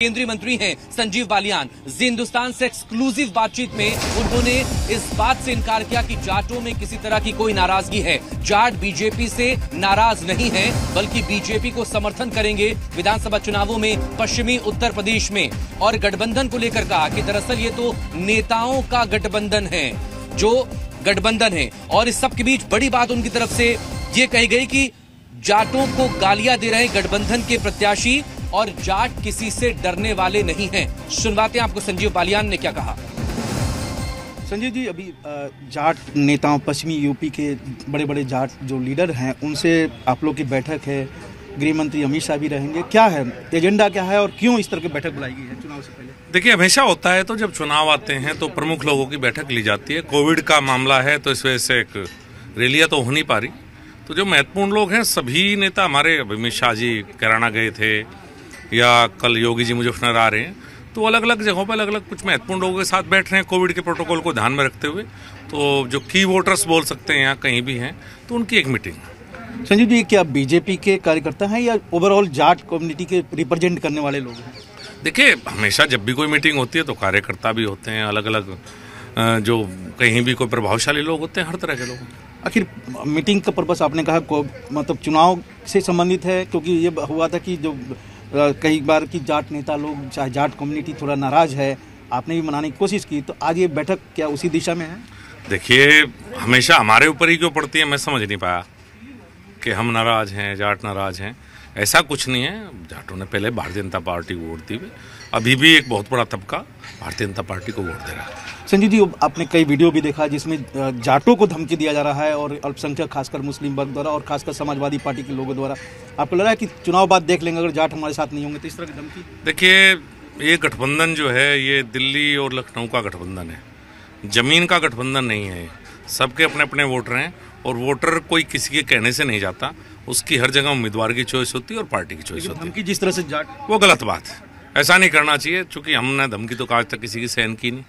केंद्रीय मंत्री हैं संजीव बालियान। जी हिंदुस्तान से एक्सक्लूसिव बातचीत में उन्होंने इस बात से इनकार किया कि जाटों में किसी तरह की कोई नाराज़गी है। जाट बीजेपी से नाराज़ नहीं है, बल्कि बीजेपी को समर्थन करेंगे विधानसभा चुनावों में पश्चिमी उत्तर प्रदेश में। और गठबंधन को लेकर कहा कि दरअसल ये तो नेताओं का गठबंधन है, जो गठबंधन है। और इस सब के बीच बड़ी बात उनकी तरफ़ से ये कही गई कि जाटों को गालियाँ दे रहे गठबंधन के प्रत्याशी और जाट किसी से डरने वाले नहीं हैं। सुनवाते हैं आपको संजीव बालियान ने क्या कहा। संजीव जी अभी जाट नेताओं पश्चिमी यूपी के बड़े बड़े जाट जो लीडर हैं उनसे आप लोग की बैठक है। गृह मंत्री अमित शाह भी रहेंगे। क्या है? एजेंडा क्या है और क्यों इस तरह की बैठक बुलाई गई है चुनाव से पहले? देखिए हमेशा होता है तो जब चुनाव आते हैं तो प्रमुख लोगों की बैठक ली जाती है। कोविड का मामला है तो इस वजह से एक रैलियाँ तो हो नहीं पा रही। तो जो महत्वपूर्ण लोग हैं सभी नेता हमारे अमित शाह जी कैराना गए थे या कल योगी जी मुजफ्फरनगर आ रहे हैं तो अलग अलग जगहों पर अलग अलग कुछ महत्वपूर्ण लोगों के साथ बैठ रहे हैं कोविड के प्रोटोकॉल को ध्यान में रखते हुए। तो जो की वोटर्स बोल सकते हैं यहाँ कहीं भी हैं तो उनकी एक मीटिंग संजीव जी क्या बीजेपी के कार्यकर्ता हैं या ओवरऑल जाट कम्युनिटी के रिप्रेजेंट करने वाले लोग हैं? देखिए हमेशा जब भी कोई मीटिंग होती है तो कार्यकर्ता भी होते हैं अलग अलग जो कहीं भी कोई प्रभावशाली लोग होते हैं हर तरह के लोग आखिर मीटिंग का पर्पस आपने कहा मतलब चुनाव से संबंधित है क्योंकि ये हुआ था कि जो कई बार की जाट नेता लोग, चाहे जाट कम्युनिटी थोड़ा नाराज़ है, आपने भी मनाने की कोशिश की तो आज ये बैठक क्या उसी दिशा में है? देखिए, हमेशा हमारे ऊपर ही क्यों पड़ती है, मैं समझ नहीं पाया कि हम नाराज़ हैं, जाट नाराज़ हैं। ऐसा कुछ नहीं है। जाटों ने पहले भारतीय जनता पार्टी को वोट दी अभी भी एक बहुत बड़ा तबका भारतीय जनता पार्टी को वोट दे रहा है। संजीव जी आपने कई वीडियो भी देखा जिसमें जाटों को धमकी दिया जा रहा है और अल्पसंख्यक खासकर मुस्लिम वर्ग द्वारा और खासकर समाजवादी पार्टी के लोगों द्वारा। आपको लग रहा है कि चुनाव बाद देख लेंगे अगर जाट हमारे साथ नहीं होंगे तो इस तरह की धमकी? देखिए ये गठबंधन जो है ये दिल्ली और लखनऊ का गठबंधन है। ज़मीन का गठबंधन नहीं है सबके अपने अपने वोटर हैं और वोटर कोई किसी के कहने से नहीं जाता। उसकी हर जगह उम्मीदवार की चॉइस होती है और पार्टी की चॉइस होती है। जिस तरह से जाट वो गलत बात है। ऐसा नहीं करना चाहिए क्योंकि हमने धमकी तो आज तक किसी की सहन की नहीं।